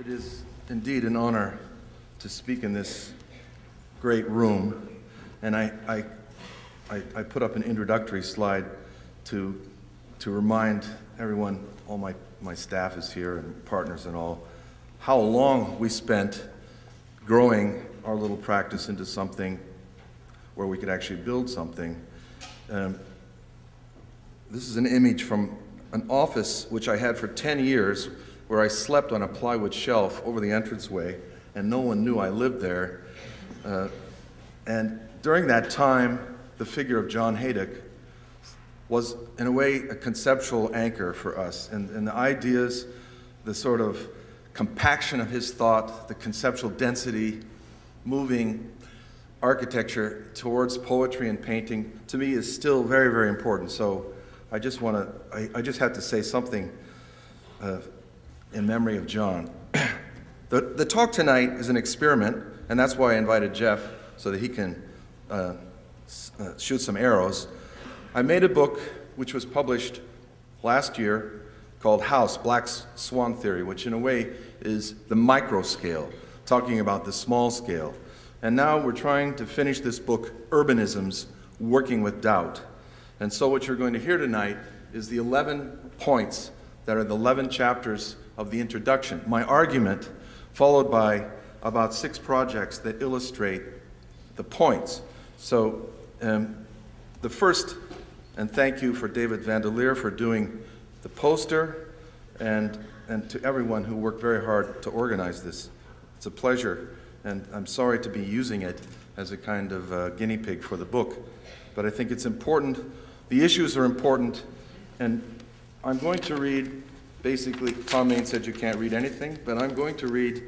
It is indeed an honor to speak in this great room. And I, I, I, put up an introductory slide to, to remind everyone, all my, my staff is here and partners and all, how long we spent growing our little practice into something where we could actually build something. Um, this is an image from an office which I had for 10 years where I slept on a plywood shelf over the entranceway and no one knew I lived there. Uh, and during that time, the figure of John Hejduk was, in a way, a conceptual anchor for us. And, and the ideas, the sort of compaction of his thought, the conceptual density, moving architecture towards poetry and painting, to me is still very, very important. So I just want to, I, I, just have to say something uh, in memory of John. the, the talk tonight is an experiment, and that's why I invited Jeff so that he can uh, uh, shoot some arrows. I made a book which was published last year called House Black Swan Theory, which in a way is the micro scale, talking about the small scale. And now we're trying to finish this book, Urbanisms Working with Doubt. And so, what you're going to hear tonight is the 11 points that are the 11 chapters of the introduction. My argument, followed by about six projects that illustrate the points. So, um, the first, and thank you for David Vandeleer for doing the poster, and, and to everyone who worked very hard to organize this. It's a pleasure, and I'm sorry to be using it as a kind of uh, guinea pig for the book, but I think it's important the issues are important, and I'm going to read basically, Tom said you can't read anything, but I'm going to read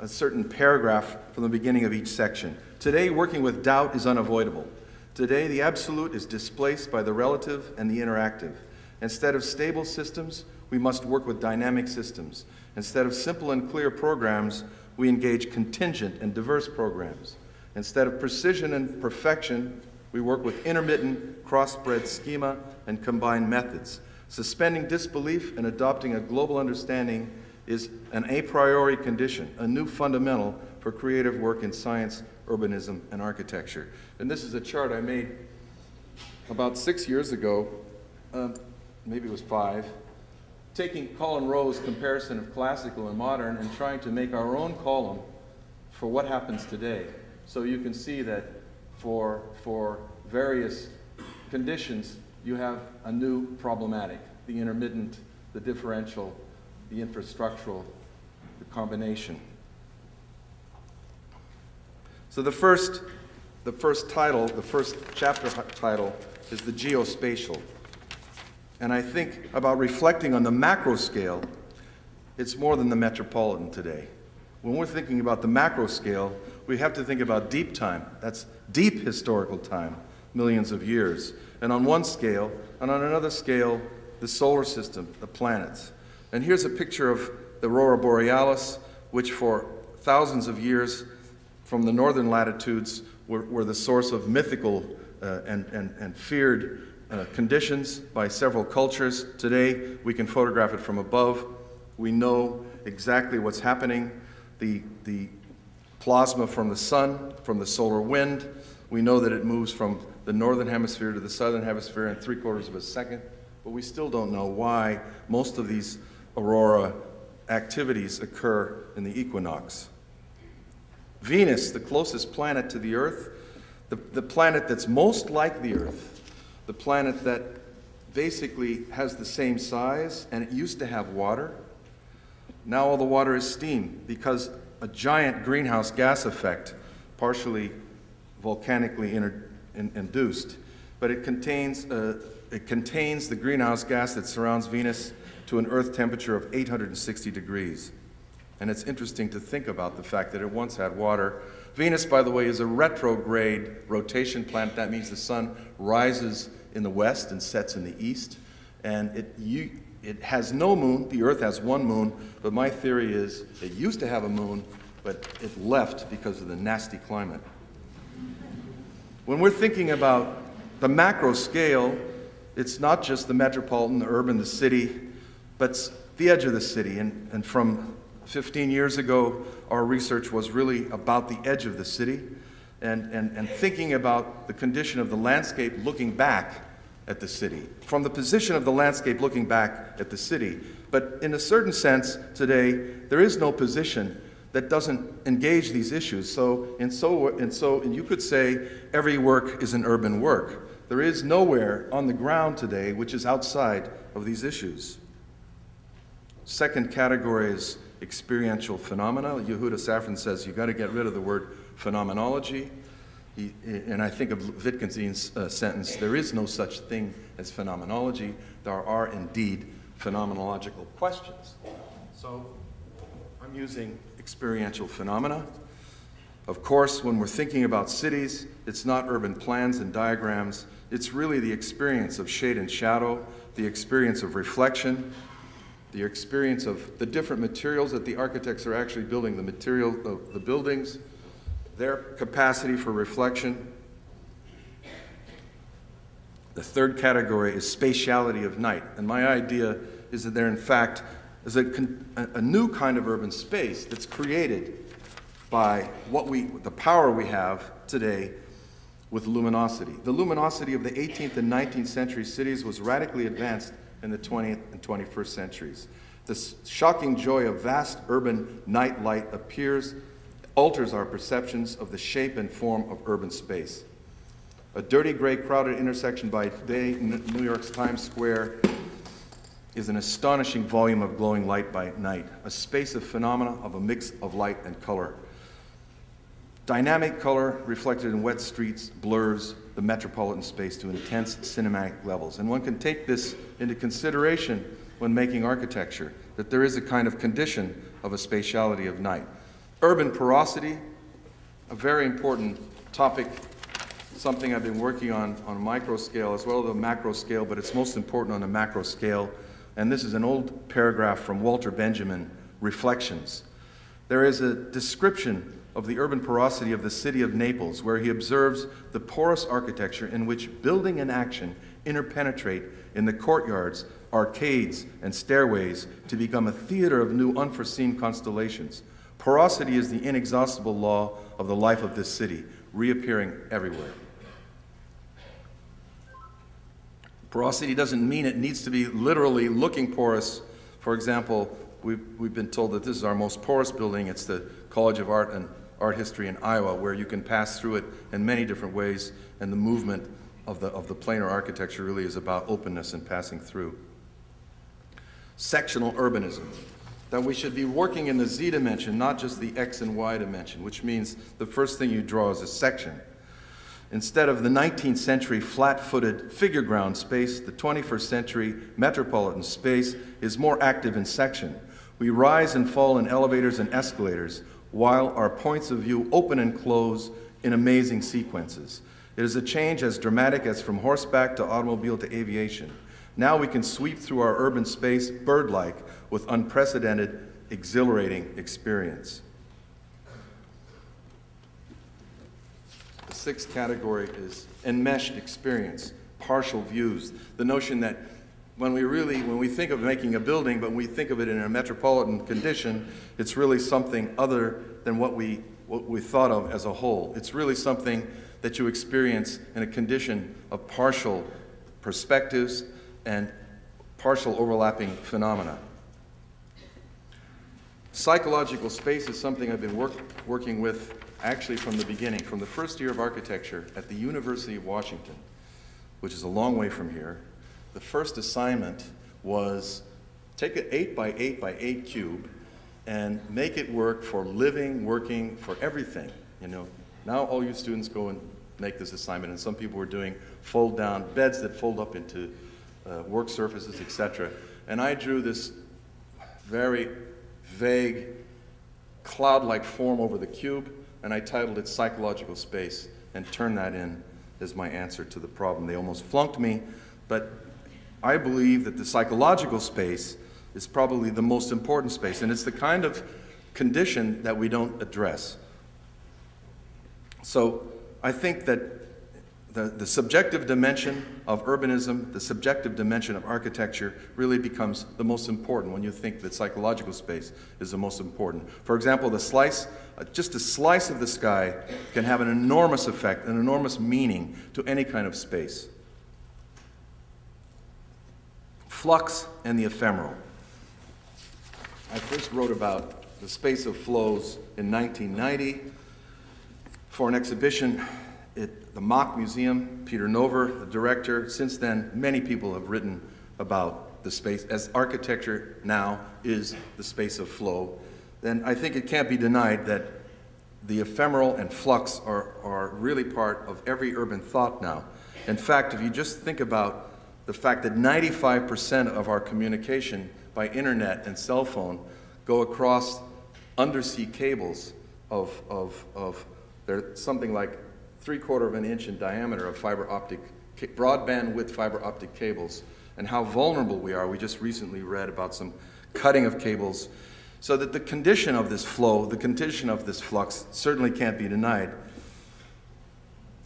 a certain paragraph from the beginning of each section. Today, working with doubt is unavoidable. Today, the absolute is displaced by the relative and the interactive. Instead of stable systems, we must work with dynamic systems. Instead of simple and clear programs, we engage contingent and diverse programs. Instead of precision and perfection, we work with intermittent, cross-bred schema and combined methods. Suspending disbelief and adopting a global understanding is an a priori condition, a new fundamental for creative work in science, urbanism, and architecture. And this is a chart I made about six years ago, uh, maybe it was five, taking Colin Rowe's comparison of classical and modern and trying to make our own column for what happens today. So you can see that for, for various conditions, you have a new problematic, the intermittent, the differential, the infrastructural, the combination. So the first, the first title, the first chapter title is the geospatial. And I think about reflecting on the macro scale, it's more than the metropolitan today. When we're thinking about the macro scale, we have to think about deep time. That's deep historical time, millions of years. And on one scale, and on another scale, the solar system, the planets. And here's a picture of the aurora borealis, which for thousands of years from the northern latitudes were, were the source of mythical uh, and, and, and feared uh, conditions by several cultures. Today, we can photograph it from above. We know exactly what's happening. The, the plasma from the sun, from the solar wind. We know that it moves from the northern hemisphere to the southern hemisphere in three quarters of a second, but we still don't know why most of these aurora activities occur in the equinox. Venus, the closest planet to the Earth, the, the planet that's most like the Earth, the planet that basically has the same size and it used to have water. Now all the water is steam because a giant greenhouse gas effect, partially volcanically in, induced, but it contains, uh, it contains the greenhouse gas that surrounds Venus to an Earth temperature of 860 degrees. And it's interesting to think about the fact that it once had water. Venus, by the way, is a retrograde rotation planet. That means the sun rises in the west and sets in the east. And it, you, it has no moon. The Earth has one moon, but my theory is it used to have a moon, but it left because of the nasty climate. When we're thinking about the macro scale, it's not just the metropolitan, the urban, the city, but the edge of the city. And, and from 15 years ago, our research was really about the edge of the city and, and, and thinking about the condition of the landscape looking back at the city, from the position of the landscape looking back at the city. But in a certain sense, today, there is no position that doesn't engage these issues. So, and so, and so, and you could say every work is an urban work. There is nowhere on the ground today which is outside of these issues. Second category is experiential phenomena. Yehuda Safran says you've got to get rid of the word phenomenology. He, and I think of Wittgenstein's uh, sentence there is no such thing as phenomenology. There are indeed phenomenological questions. So I'm using experiential phenomena. Of course, when we're thinking about cities, it's not urban plans and diagrams. It's really the experience of shade and shadow, the experience of reflection, the experience of the different materials that the architects are actually building, the material of the buildings, their capacity for reflection. The third category is spatiality of night. And my idea is that there, in fact, is a, a new kind of urban space that's created by what we, the power we have today with luminosity. The luminosity of the 18th and 19th century cities was radically advanced in the 20th and 21st centuries. The shocking joy of vast urban night light appears, alters our perceptions of the shape and form of urban space. A dirty, gray, crowded intersection by day, in New York's Times Square is an astonishing volume of glowing light by night, a space of phenomena of a mix of light and color. Dynamic color reflected in wet streets blurs the metropolitan space to intense cinematic levels. And one can take this into consideration when making architecture, that there is a kind of condition of a spatiality of night. Urban porosity, a very important topic, something I've been working on on a micro scale as well as a macro scale, but it's most important on a macro scale. And this is an old paragraph from Walter Benjamin, Reflections. There is a description of the urban porosity of the city of Naples, where he observes the porous architecture in which building and action interpenetrate in the courtyards, arcades, and stairways to become a theater of new unforeseen constellations. Porosity is the inexhaustible law of the life of this city, reappearing everywhere. Porosity doesn't mean it needs to be literally looking porous. For example, we've, we've been told that this is our most porous building. It's the College of Art and art history in Iowa, where you can pass through it in many different ways, and the movement of the, of the planar architecture really is about openness and passing through. Sectional urbanism, that we should be working in the z dimension, not just the x and y dimension, which means the first thing you draw is a section. Instead of the 19th century flat footed figure ground space, the 21st century metropolitan space is more active in section. We rise and fall in elevators and escalators, while our points of view open and close in amazing sequences. It is a change as dramatic as from horseback to automobile to aviation. Now we can sweep through our urban space bird like with unprecedented, exhilarating experience. Sixth category is enmeshed experience, partial views. The notion that when we really, when we think of making a building, but we think of it in a metropolitan condition, it's really something other than what we, what we thought of as a whole. It's really something that you experience in a condition of partial perspectives and partial overlapping phenomena. Psychological space is something I've been work, working with actually from the beginning, from the first year of architecture at the University of Washington, which is a long way from here, the first assignment was take an 8 by 8 by 8 cube and make it work for living, working, for everything. You know, now all you students go and make this assignment, and some people were doing fold down beds that fold up into uh, work surfaces, etc. And I drew this very vague cloud-like form over the cube, and I titled it Psychological Space, and turned that in as my answer to the problem. They almost flunked me, but I believe that the psychological space is probably the most important space, and it's the kind of condition that we don't address. So I think that the, the subjective dimension of urbanism, the subjective dimension of architecture really becomes the most important when you think that psychological space is the most important. For example, the slice, uh, just a slice of the sky can have an enormous effect, an enormous meaning to any kind of space. Flux and the ephemeral. I first wrote about the space of flows in 1990 for an exhibition at the MAK Museum. Peter Noever, the director. Since then, many people have written about the space, as architecture now is the space of flow. Then I think it can't be denied that the ephemeral and flux are, are really part of every urban thought now. In fact, if you just think about the fact that 95% of our communication by internet and cell phone go across undersea cables of, of, of they're something like three quarter of an inch in diameter of fiber optic, broadband width fiber optic cables, and how vulnerable we are. We just recently read about some cutting of cables. So that the condition of this flow, the condition of this flux, certainly can't be denied.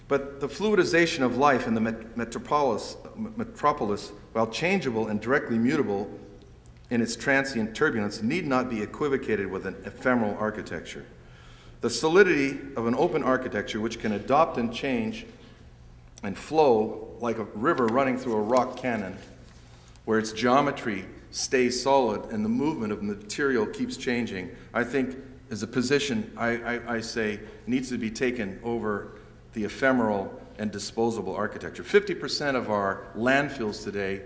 But the fluidization of life in the metropolis, metropolis, while changeable and directly mutable in its transient turbulence, need not be equivocated with an ephemeral architecture. The solidity of an open architecture which can adopt and change and flow like a river running through a rock cannon, where its geometry stays solid and the movement of material keeps changing, I think is a position I, I, I say needs to be taken over the ephemeral and disposable architecture. 50% of our landfills today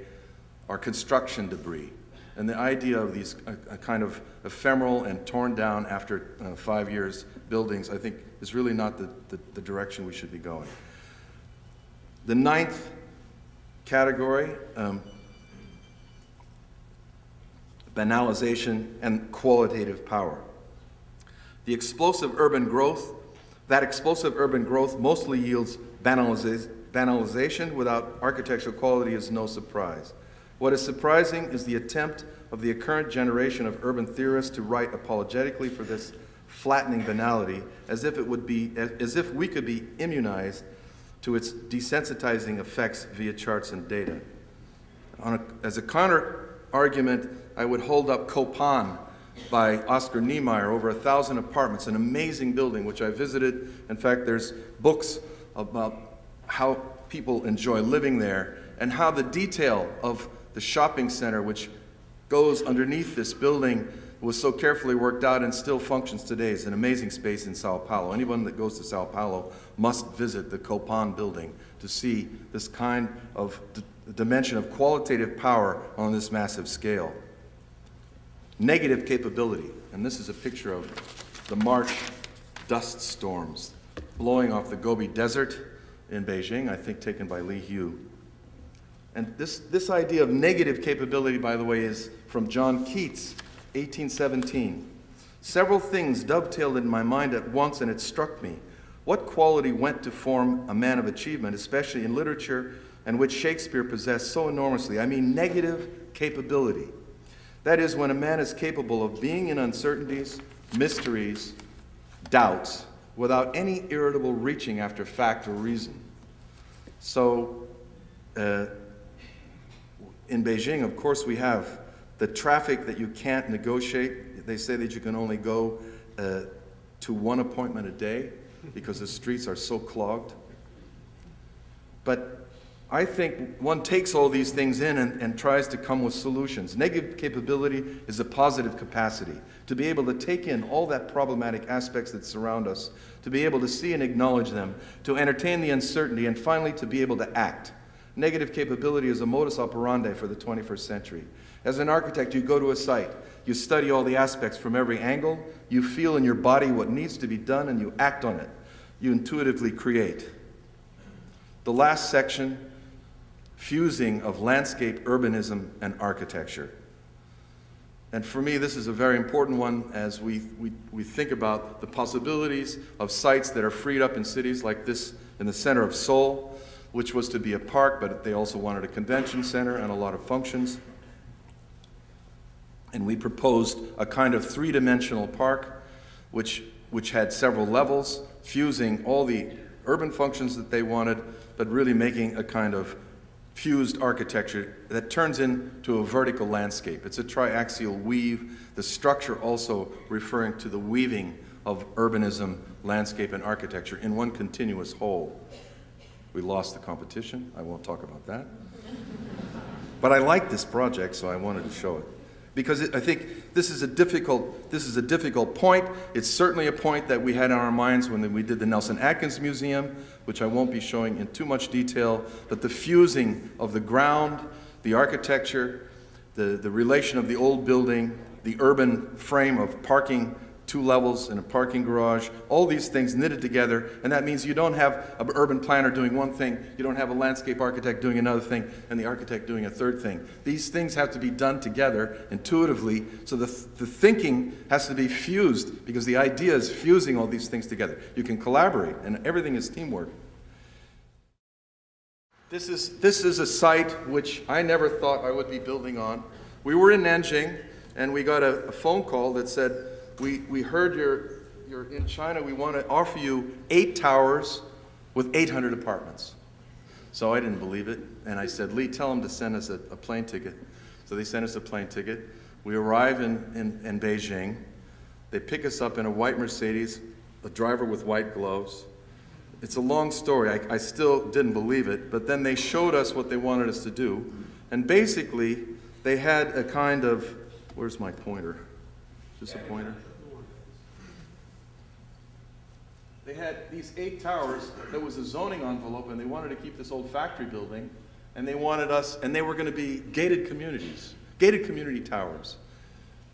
are construction debris. And the idea of these a kind of ephemeral and torn down after uh, five years buildings, I think, is really not the, the, the direction we should be going. The ninth category um, banalization and qualitative power. The explosive urban growth that explosive urban growth mostly yields banalization without architectural quality is no surprise. What is surprising is the attempt of the current generation of urban theorists to write apologetically for this flattening banality as if it would be as if we could be immunized to its desensitizing effects via charts and data. A, as a counter argument, I would hold up Copan by Oscar Niemeyer, over a thousand apartments, an amazing building which I visited. In fact, there's books about how people enjoy living there and how the detail of the shopping center, which goes underneath this building, was so carefully worked out and still functions today. It's an amazing space in Sao Paulo. Anyone that goes to Sao Paulo must visit the Copan building to see this kind of dimension of qualitative power on this massive scale negative capability. And this is a picture of the March dust storms blowing off the Gobi Desert in Beijing, I think taken by Li Hu. And this, this idea of negative capability, by the way, is from John Keats, 1817. Several things dovetailed in my mind at once, and it struck me. What quality went to form a man of achievement, especially in literature, and which Shakespeare possessed so enormously? I mean, negative capability. That is, when a man is capable of being in uncertainties, mysteries, doubts, without any irritable reaching after fact or reason. So, uh, in Beijing, of course, we have the traffic that you can't negotiate. They say that you can only go uh, to one appointment a day because the streets are so clogged. But I think one takes all these things in and, and, tries to come with solutions. Negative capability is a positive capacity to be able to take in all that problematic aspects that surround us, to be able to see and acknowledge them, to entertain the uncertainty, and finally to be able to act. Negative capability is a modus operandi for the 21st century. As an architect, you go to a site, you study all the aspects from every angle, you feel in your body what needs to be done, and you act on it. You intuitively create. The last section fusing of landscape, urbanism, and architecture. And for me, this is a very important one as we, we, we think about the possibilities of sites that are freed up in cities like this in the center of Seoul, which was to be a park, but they also wanted a convention center and a lot of functions. And we proposed a kind of three dimensional park, which, which had several levels, fusing all the urban functions that they wanted, but really making a kind of fused architecture that turns into a vertical landscape. It's a triaxial weave, the structure also referring to the weaving of urbanism, landscape, and architecture in one continuous whole. We lost the competition. I won't talk about that. but I like this project, so I wanted to show it because it, I think this is a difficult this is a difficult point. It's certainly a point that we had in our minds when we did the Nelson Atkins Museum, which I won't be showing in too much detail, but the fusing of the ground, the architecture, the, the relation of the old building, the urban frame of parking two levels and a parking garage, all these things knitted together, and that means you don't have an urban planner doing one thing, you don't have a landscape architect doing another thing, and the architect doing a third thing. These things have to be done together intuitively, so the, th the thinking has to be fused, because the idea is fusing all these things together. You can collaborate, and everything is teamwork. This is, this is a site which I never thought I would be building on. We were in Nanjing, and we got a, a phone call that said, we, we heard you're, you're in China. We want to offer you eight towers with 800 apartments. So I didn't believe it. And I said, Lee, tell them to send us a, a plane ticket. So they sent us a plane ticket. We arrive in, in, in Beijing. They pick us up in a white Mercedes, a driver with white gloves. It's a long story. I, I still didn't believe it. But then they showed us what they wanted us to do. And basically, they had a kind of, where's my pointer? Disappointer. They had these eight towers. There was a zoning envelope, and they wanted to keep this old factory building, and they wanted us, and they were going to be gated communities, gated community towers.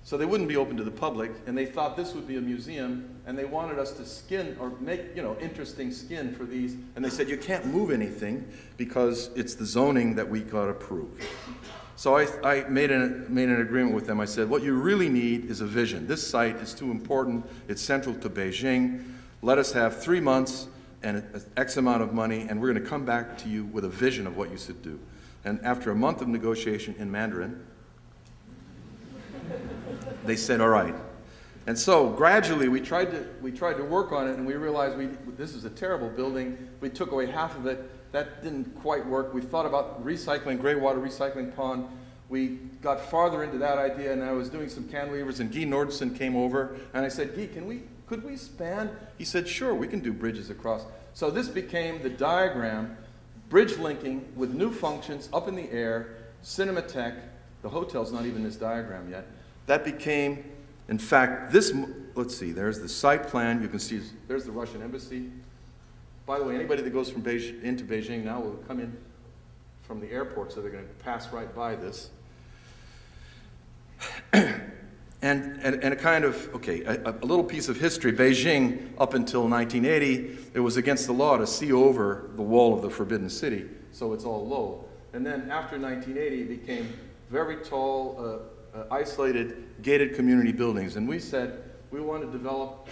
So they wouldn't be open to the public, and they thought this would be a museum, and they wanted us to skin or make, you know, interesting skin for these. And they said, you can't move anything because it's the zoning that we got approved. So I, I made, an, made an agreement with them. I said, what you really need is a vision. This site is too important. It's central to Beijing. Let us have three months and X amount of money, and we're going to come back to you with a vision of what you should do. And after a month of negotiation in Mandarin, they said, all right. And so gradually we tried to, we tried to work on it, and we realized we, this is a terrible building. We took away half of it that didn't quite work. We thought about recycling, gray water recycling pond. We got farther into that idea, and I was doing some cantilevers, and Guy Nordenson came over, and I said, Guy, can we, could we span? He said, sure, we can do bridges across. So this became the diagram, bridge linking with new functions up in the air, Cinematheque, the hotel's not even this diagram yet. That became, in fact, this, let's see, there's the site plan. You can see, there's the Russian embassy. By the way, anybody that goes from Beijing, into Beijing now will come in from the airport, so they're going to pass right by this. and, and, and, a kind of, okay, a, a, little piece of history. Beijing, up until 1980, it was against the law to see over the wall of the Forbidden City, so it's all low. And then after 1980, it became very tall, uh, uh, isolated, gated community buildings. And we said we want to develop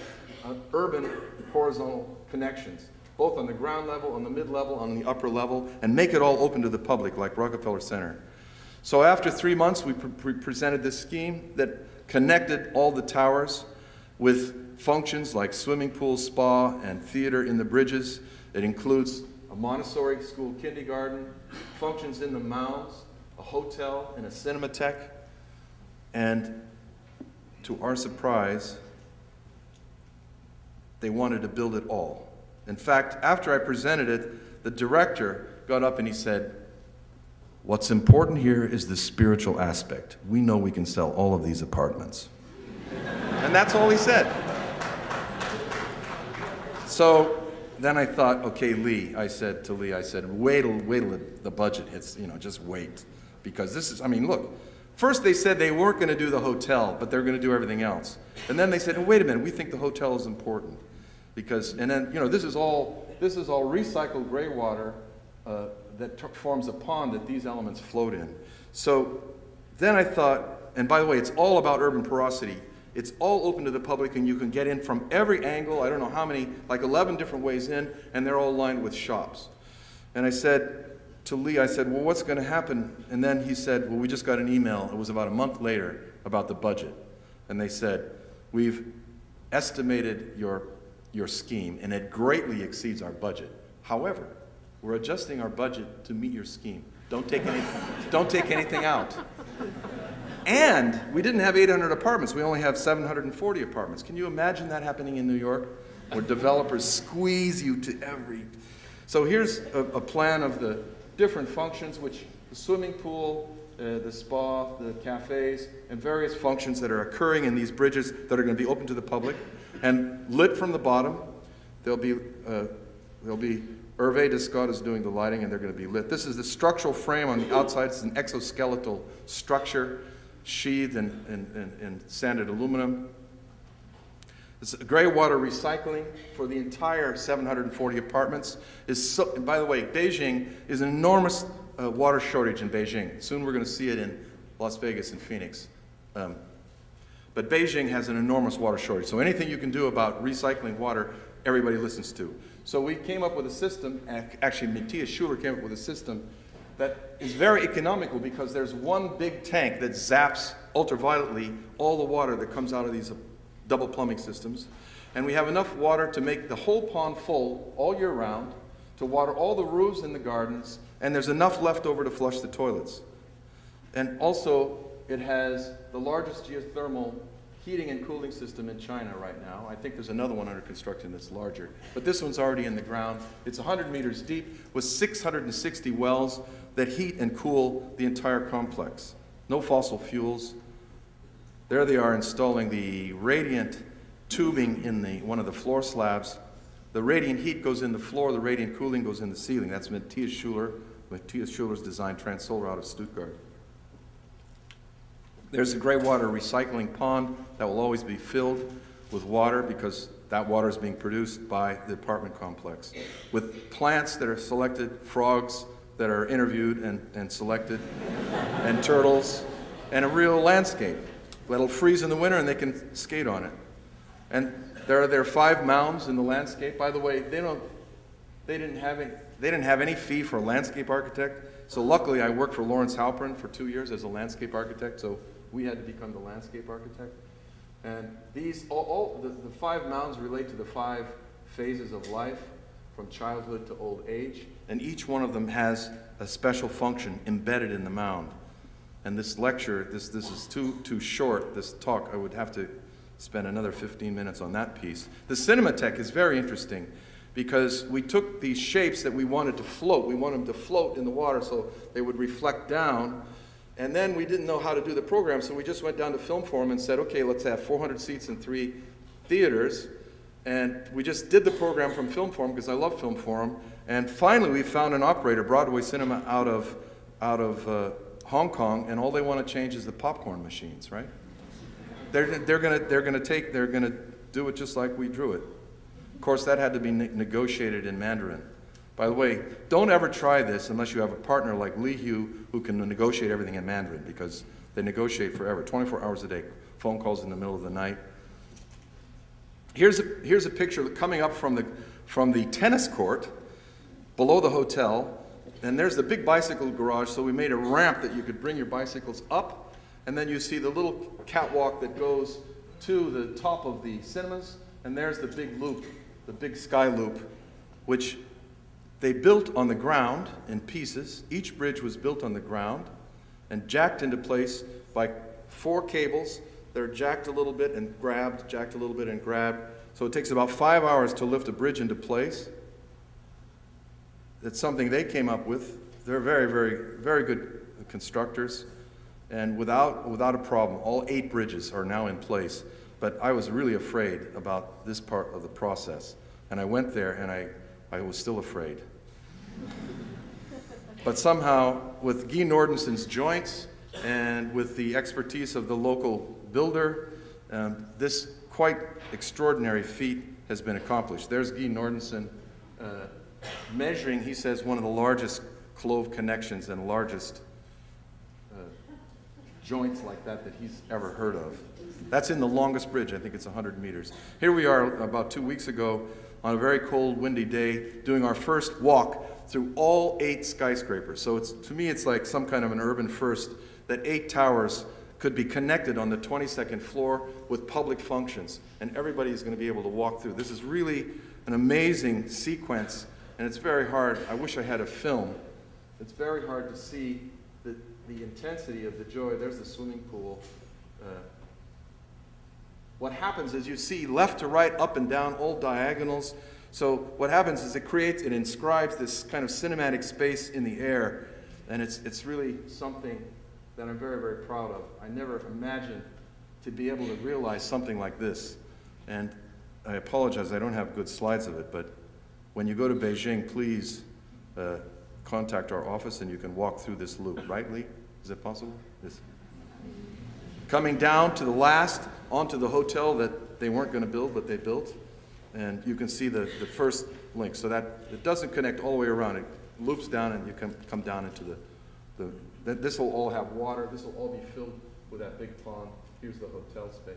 uh, urban horizontal connections both on the ground level, on the mid level, on the upper level, and make it all open to the public like Rockefeller Center. So after three months, we pre presented this scheme that connected all the towers with functions like swimming pool, spa, and theater in the bridges. It includes a Montessori school kindergarten, functions in the mounds, a hotel, and a cinematheque. And to our surprise, they wanted to build it all. In fact, after I presented it, the director got up and he said, What's important here is the spiritual aspect. We know we can sell all of these apartments. and that's all he said. So then I thought, okay, Lee, I said to Lee, I said, wait till, wait till the budget hits, you know, just wait. Because this is, I mean, look, first they said they weren't going to do the hotel, but they're going to do everything else. And then they said, oh, wait a minute, we think the hotel is important because, and then, you know, this is all, this is all recycled gray water uh, that forms a pond that these elements float in. So then I thought, and by the way, it's all about urban porosity. It's all open to the public and you can get in from every angle, I don't know how many, like 11 different ways in, and they're all lined with shops. And I said to Lee, I said, well, what's going to happen? And then he said, well, we just got an email. It was about a month later about the budget. And they said, we've estimated your your scheme, and it greatly exceeds our budget. However, we're adjusting our budget to meet your scheme. Don't take, any, don't take anything out. And we didn't have 800 apartments, we only have 740 apartments. Can you imagine that happening in New York? Where developers squeeze you to every. So here's a, a plan of the different functions, which the swimming pool, uh, the spa, the cafes, and various functions that are occurring in these bridges that are going to be open to the public and lit from the bottom. There'll be, uh, there'll be Hervé Descottes is doing the lighting and they're going to be lit. This is the structural frame on the outside. It's an exoskeletal structure sheathed in, in, in, in sanded aluminum. This gray water recycling for the entire 740 apartments is so, by the way, Beijing is an enormous uh, water shortage in Beijing. Soon we're going to see it in Las Vegas and Phoenix. Um, but Beijing has an enormous water shortage. So anything you can do about recycling water, everybody listens to. So we came up with a system, actually Matthias Schuler came up with a system that is very economical because there's one big tank that zaps ultravioletly all the water that comes out of these double plumbing systems. And we have enough water to make the whole pond full all year round, to water all the roofs in the gardens, and there's enough left over to flush the toilets. And also, it has the largest geothermal heating and cooling system in China right now. I think there's another one under construction that's larger. But this one's already in the ground. It's 100 meters deep with 660 wells that heat and cool the entire complex. No fossil fuels. There they are installing the radiant tubing in the, one of the floor slabs. The radiant heat goes in the floor, the radiant cooling goes in the ceiling. That's Matthias Schuler. Matthias Schuler's designed Transsolar out of Stuttgart. There's a gray water recycling pond that will always be filled with water because that water is being produced by the apartment complex. With plants that are selected, frogs that are interviewed and, and selected, and turtles, and a real landscape that'll freeze in the winter and they can skate on it. And there are, there five mounds in the landscape. By the way, they, don't, they, didn't have any, they didn't have any fee for a landscape architect. So luckily I worked for Lawrence Halprin for two years as a landscape architect. So we had to become the landscape architect. And these, all, all the, the five mounds relate to the five phases of life, from childhood to old age. And each one of them has a special function embedded in the mound. And this lecture, this, this is too, too short, this talk, I would have to spend another 15 minutes on that piece. The Cinematheque is very interesting because we took these shapes that we wanted to float. We wanted them to float in the water so they would reflect down and then we didn't know how to do the program, so we just went down to Film Forum and said, okay, let's have 400 seats in three theaters. And we just did the program from Film Forum because I love Film Forum. And finally, we found an operator, Broadway Cinema, out of, out of uh, Hong Kong, and all they want to change is the popcorn machines, right? They're, they're going to they're gonna take, they're going to do it just like we drew it. Of course, that had to be ne negotiated in Mandarin. By the way, don't ever try this unless you have a partner like Li Hu who can negotiate everything in Mandarin because they negotiate forever, 24 hours a day, phone calls in the middle of the night. Here's a, here's a picture coming up from the, from the tennis court below the hotel. And there's the big bicycle garage, so we made a ramp that you could bring your bicycles up. And then you see the little catwalk that goes to the top of the cinemas. And there's the big loop, the big sky loop, which they built on the ground in pieces. Each bridge was built on the ground and jacked into place by four cables that are jacked a little bit and grabbed, jacked a little bit and grabbed. So it takes about five hours to lift a bridge into place. That's something they came up with. They're very, very, very good constructors. And without, without a problem, all eight bridges are now in place. But I was really afraid about this part of the process. And I went there and I I was still afraid. but somehow, with Guy Nordenson's joints and with the expertise of the local builder, um, this quite extraordinary feat has been accomplished. There's Guy Nordensen uh, measuring, he says, one of the largest clove connections and largest joints like that that he's ever heard of. That's in the longest bridge, I think it's 100 meters. Here we are about two weeks ago on a very cold, windy day, doing our first walk through all eight skyscrapers. So it's, to me, it's like some kind of an urban first that eight towers could be connected on the 22nd floor with public functions, and everybody is going to be able to walk through. This is really an amazing sequence, and it's very hard. I wish I had a film. It's very hard to see the, intensity of the joy. There's the swimming pool. Uh, what happens is you see left to right, up and down, all diagonals. So what happens is it creates, it inscribes this kind of cinematic space in the air, and it's, it's really something that I'm very, very proud of. I never imagined to be able to realize something like this. And I apologize, I don't have good slides of it, but when you go to Beijing, please uh, contact our office and you can walk through this loop. Right, Lee? Is it possible? Yes. Coming down to the last, onto the hotel that they weren't going to build, but they built. And you can see the, the first link. So that it doesn't connect all the way around. It loops down and you can come down into the, the that this will all have water. This will all be filled with that big pond. Here's the hotel space.